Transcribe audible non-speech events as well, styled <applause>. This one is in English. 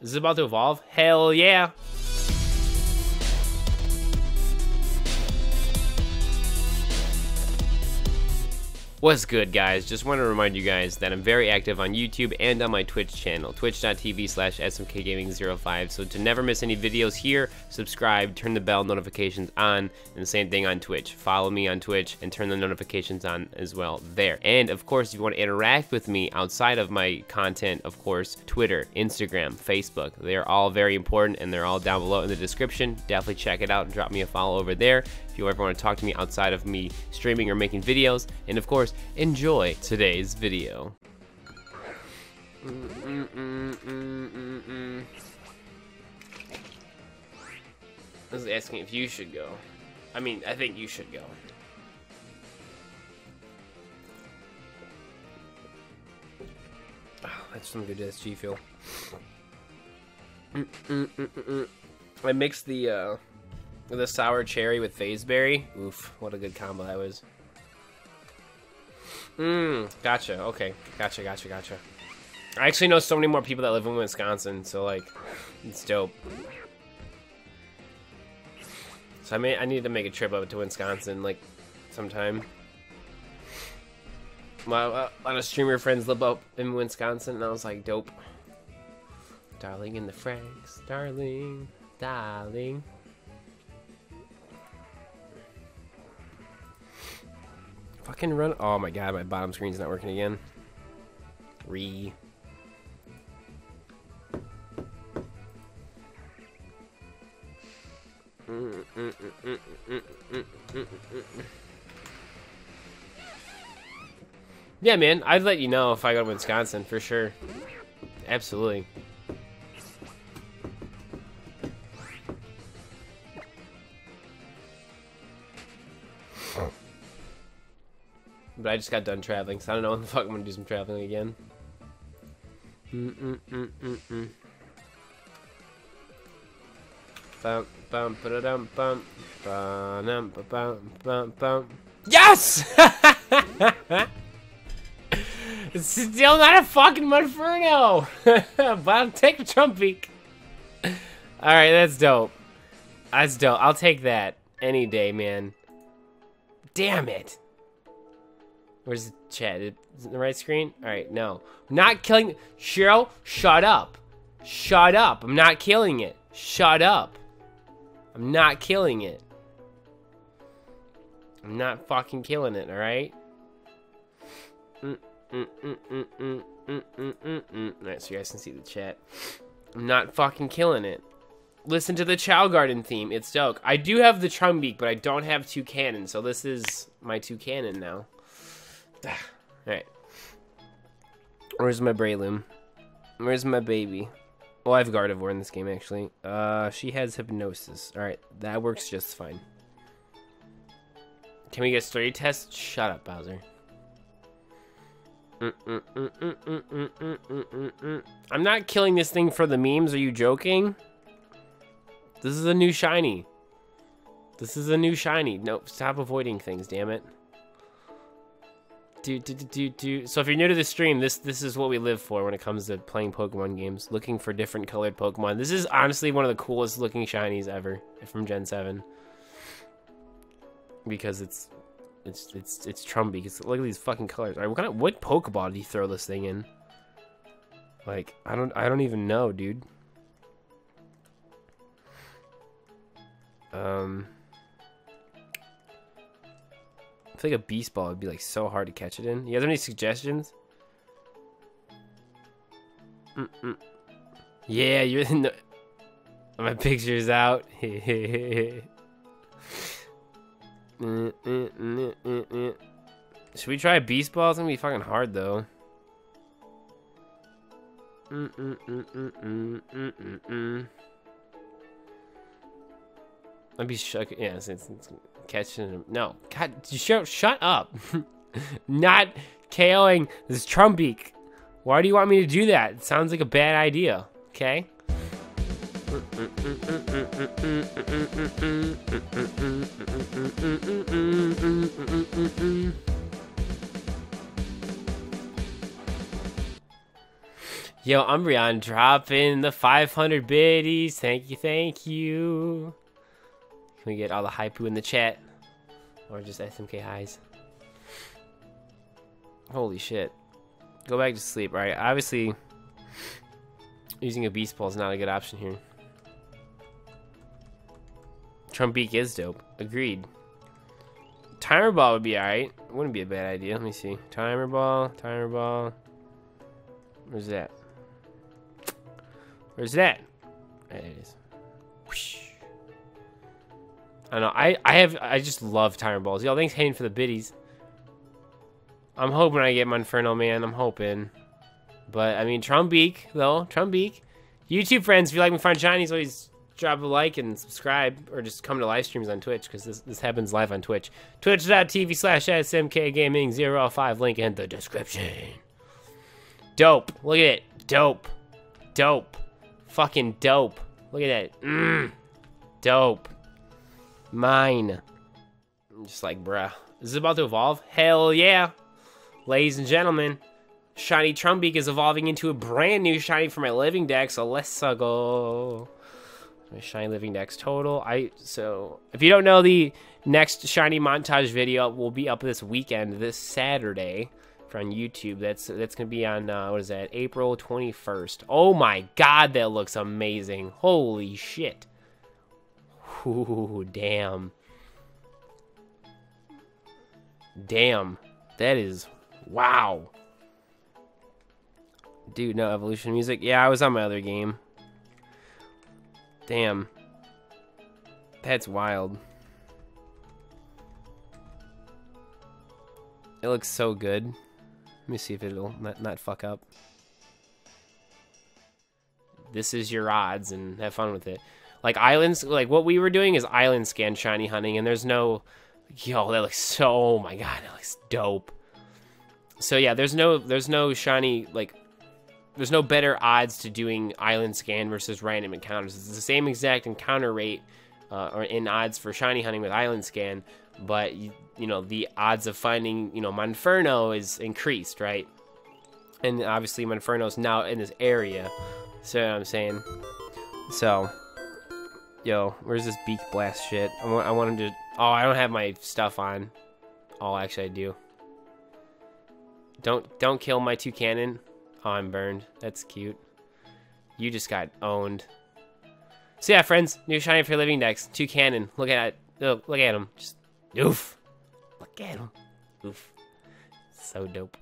Is it about to evolve? Hell yeah. What's good, guys? Just want to remind you guys that I'm very active on YouTube and on my Twitch channel, twitch.tv slash smkgaming05. So to never miss any videos here, subscribe, turn the bell notifications on, and the same thing on Twitch. Follow me on Twitch and turn the notifications on as well there. And of course, if you want to interact with me outside of my content, of course, Twitter, Instagram, Facebook, they're all very important and they're all down below in the description. Definitely check it out and drop me a follow over there you ever want to talk to me outside of me streaming or making videos. And of course, enjoy today's video. I was asking if you should go. I mean, I think you should go. Oh, that's some good SG feel. Mm, mm, mm, I mixed the uh, the sour cherry with phase berry. Oof, what a good combo that was. Mmm, gotcha. Okay, gotcha, gotcha, gotcha. I actually know so many more people that live in Wisconsin, so like, it's dope. So I may I need to make a trip up to Wisconsin like sometime. My a lot of streamer friends live up in Wisconsin, and I was like, dope. Darling in the Franxx, darling, darling. Fucking run. Oh my god, my bottom screen's not working again. Re. Yeah, man, I'd let you know if I go to Wisconsin for sure. Absolutely. But I just got done traveling, so I don't know when the fuck I'm gonna do some traveling again. Yes! <laughs> it's still not a fucking Monferno! <laughs> but I'll take the Trumbeak. Alright, that's dope. That's dope. I'll take that any day, man. Damn it. Where's the chat? Is it the right screen? Alright, no. I'm not killing- Cheryl, shut up. Shut up. I'm not killing it. Shut up. I'm not killing it. I'm not fucking killing it, alright? Alright, so you guys can see the chat. I'm not fucking killing it. Listen to the Chow Garden theme. It's dope. I do have the Trumbeak, but I don't have Toucannons, so this is my Toucannon now. Alright. Where's my Breloom? Where's my baby? Well, I have Gardevoir in this game, actually. Uh, she has Hypnosis. Alright, that works just fine. Can we get story test? Shut up, Bowser. I'm not killing this thing for the memes. Are you joking? This is a new shiny. This is a new shiny. No, stop avoiding things, damn it. Do, do, do, do. So if you're new to the stream, this this is what we live for when it comes to playing Pokemon games. Looking for different colored Pokemon. This is honestly one of the coolest looking shinies ever from Gen 7. Because it's it's it's it's Trumbeak. It's look at these fucking colors. Alright, what kind of what Pokeball do you throw this thing in? Like, I don't I don't even know, dude. Um Feel like a beast ball would be like so hard to catch it in. You guys have any suggestions? Mm -mm. Yeah, you're in the... My picture's out. <laughs> Should we try a beast ball? It's gonna be fucking hard though. I'd be shook. Yeah, it's, it's, it's catching him. No, God, shut, shut up. <laughs> Not KOing this Trumbeak. Why do you want me to do that? It sounds like a bad idea. Okay. Yo, Umbreon dropping the 500 biddies. Thank you, thank you. Can we get all the hype in the chat? Or just SMK highs? Holy shit. Go back to sleep, right? Obviously, using a Beast Ball is not a good option here. Trumbeak is dope. Agreed. Timer Ball would be alright. Wouldn't be a bad idea. Let me see. Timer Ball, Timer Ball. Where's that? Where's that? There it is. Whoosh. I know. I, I have I just love Timer Balls. Y'all thanks Hayden for the biddies. I'm hoping I get my Monferno, man. I'm hoping. But, I mean, Trumbeak, though. Trumbeak. YouTube friends, if you like me find shinies, always drop a like and subscribe. Or just come to live streams on Twitch, because this, this happens live on Twitch. Twitch.tv slash smkgaming05. Link in the description. Dope. Look at it. Dope. Dope. Fucking dope. Look at that. Mmm. Dope. Mine. I'm just like, bruh. Is it about to evolve? Hell yeah. Ladies and gentlemen, Shiny Trumbeak is evolving into a brand new shiny for my living dex, so let's go. My shiny living dex total. I so if you don't know, the next shiny montage video will be up this weekend, this Saturday, on YouTube. That's that's gonna be on uh, what is that? April twenty first. Oh my God, that looks amazing! Holy shit! Ooh, damn. Damn, that is Wow. Dude, no evolution music. Yeah, I was on my other game. Damn. That's wild. It looks so good. Let me see if it'll not, not fuck up. This is your odds and have fun with it. Like islands, like what we were doing is island scan shiny hunting and there's no, yo, that looks so, oh my god, that looks dope so yeah, there's no there's no shiny like there's no better odds to doing island scan versus random encounters. It's the same exact encounter rate uh, or in odds for shiny hunting with island scan, but you, you know the odds of finding you know Monferno is increased, right? And obviously Monferno's now in this area. So you know I'm saying. So, yo, where's this beak blast shit? I want I want him to. Oh, I don't have my stuff on. Oh, actually I do. Don't don't kill my Toucannon. Oh, I'm burned. That's cute. You just got owned. So yeah, friends, new shiny for living dex. Two cannon. Look at. Look, look at him. Just oof. Look at him. Oof. So dope.